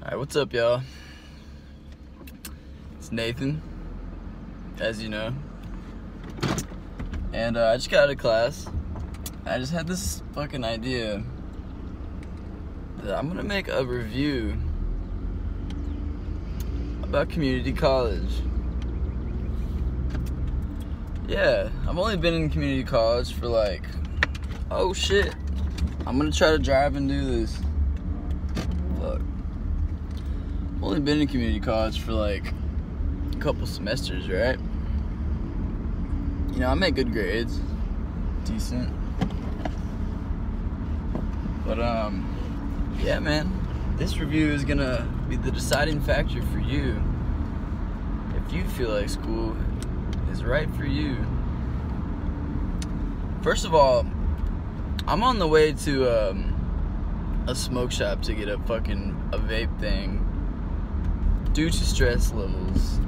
Alright, what's up, y'all? It's Nathan, as you know. And uh, I just got out of class. I just had this fucking idea that I'm gonna make a review about community college. Yeah, I've only been in community college for like, oh shit. I'm gonna try to drive and do this. Fuck. I've only been in community college for like a couple semesters, right? You know, I make good grades. Decent. But, um, yeah, man. This review is gonna be the deciding factor for you. If you feel like school is right for you. First of all, I'm on the way to um, a smoke shop to get a fucking a vape thing due to stress levels.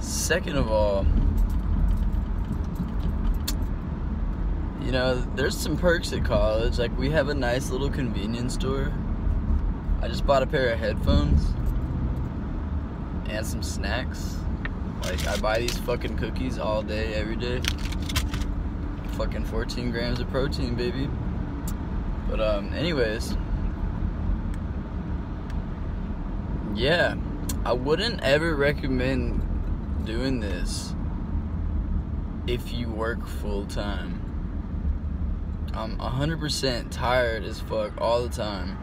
Second of all, you know, there's some perks at college. Like we have a nice little convenience store. I just bought a pair of headphones and some snacks. Like I buy these fucking cookies all day, every day. Fucking 14 grams of protein, baby. But um, anyways, yeah, I wouldn't ever recommend doing this if you work full time. I'm 100% tired as fuck all the time.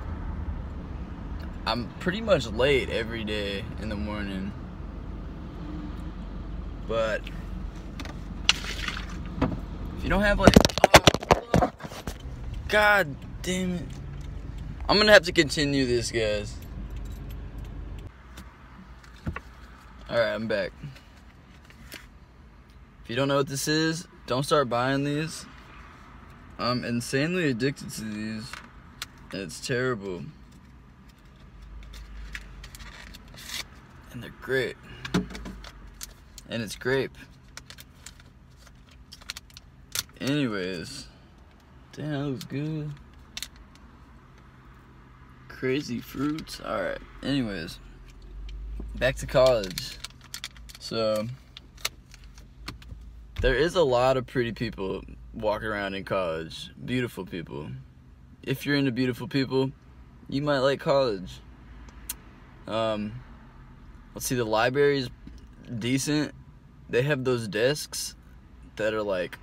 I'm pretty much late every day in the morning. But if you don't have like oh, God damn it. I'm gonna have to continue this guys. Alright, I'm back. If you don't know what this is, don't start buying these. I'm insanely addicted to these. It's terrible. And they're great. And it's grape. Anyways. Damn, that looks good. Crazy fruits. Alright. Anyways. Back to college. So there is a lot of pretty people walking around in college. Beautiful people. If you're into beautiful people, you might like college. Um, let's see, the library is decent. They have those desks that are like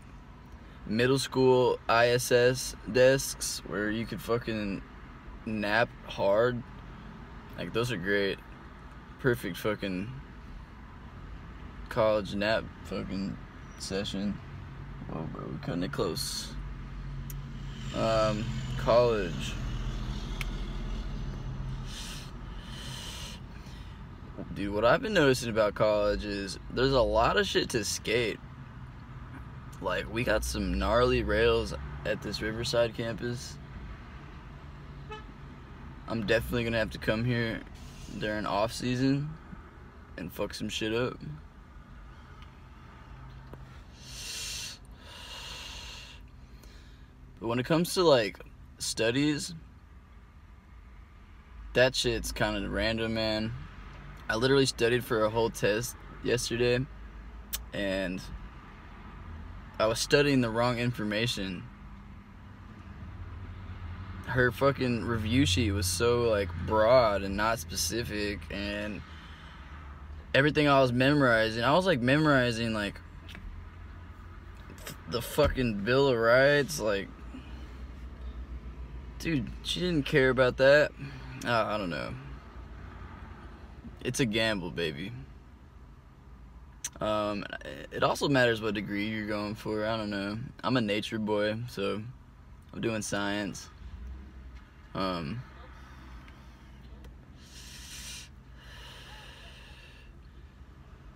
middle school ISS desks where you could fucking nap hard. Like, those are great. Perfect fucking college nap fucking session. Oh, bro, we're cutting it close. Um, college. Dude, what I've been noticing about college is there's a lot of shit to skate. Like, we got some gnarly rails at this Riverside campus. I'm definitely gonna have to come here during off season and fuck some shit up. But when it comes to like studies, that shit's kind of random, man. I literally studied for a whole test yesterday and I was studying the wrong information. Her fucking review sheet was so like broad and not specific and everything I was memorizing, I was like memorizing like the fucking Bill of Rights, like dude, she didn't care about that. Uh, I don't know. It's a gamble, baby. Um, it also matters what degree you're going for. I don't know. I'm a nature boy, so I'm doing science. Um,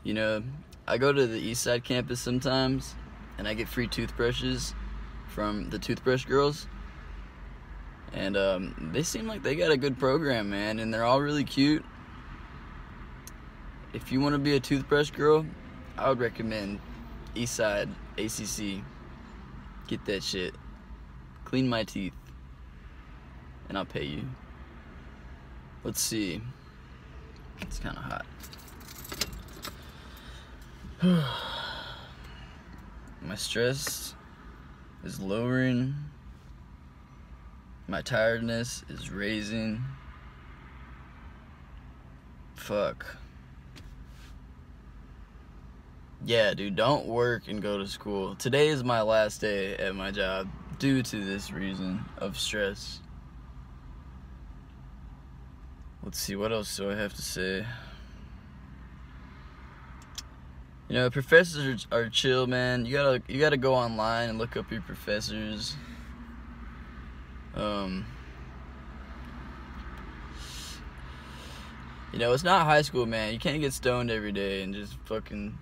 you know, I go to the East Side campus sometimes, and I get free toothbrushes from the toothbrush girls and um, they seem like they got a good program, man, and they're all really cute. If you want to be a toothbrush girl, I would recommend Eastside ACC. Get that shit. Clean my teeth, and I'll pay you. let's see. It's kind of hot. My stress is lowering. My tiredness is raising. Fuck. Yeah, dude, don't work and go to school. Today is my last day at my job due to this reason of stress. Let's see, what else do I have to say? You know, professors are, are chill, man. You gotta you gotta go online and look up your professors. Um, you know, it's not high school, man. You can't get stoned every day and just fucking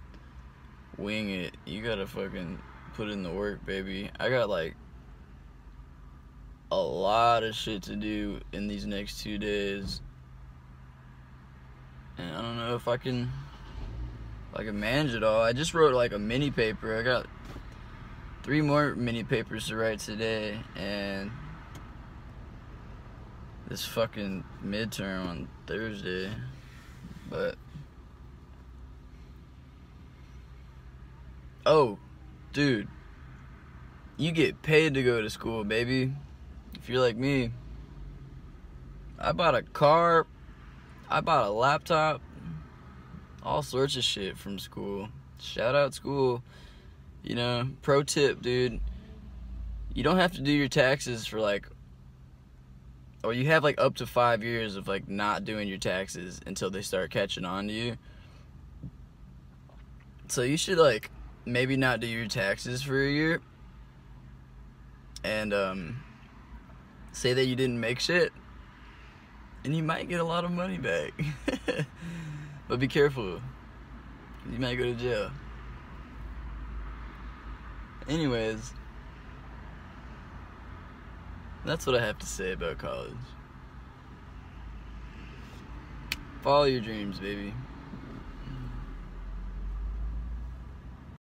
wing it. You gotta fucking put in the work, baby. I got like a lot of shit to do in these next two days. And I don't know if I can can manage it all. I just wrote like a mini paper. I got three more mini papers to write today and this fucking midterm on Thursday. But Oh, dude. You get paid to go to school, baby. If you're like me. I bought a car. I bought a laptop. All sorts of shit from school. Shout out school. You know, pro tip, dude. You don't have to do your taxes for like or you have like up to five years of like not doing your taxes until they start catching on to you. So you should like maybe not do your taxes for a year and um, say that you didn't make shit and you might get a lot of money back. but be careful. You might go to jail. Anyways, that's what I have to say about college. Follow your dreams, baby.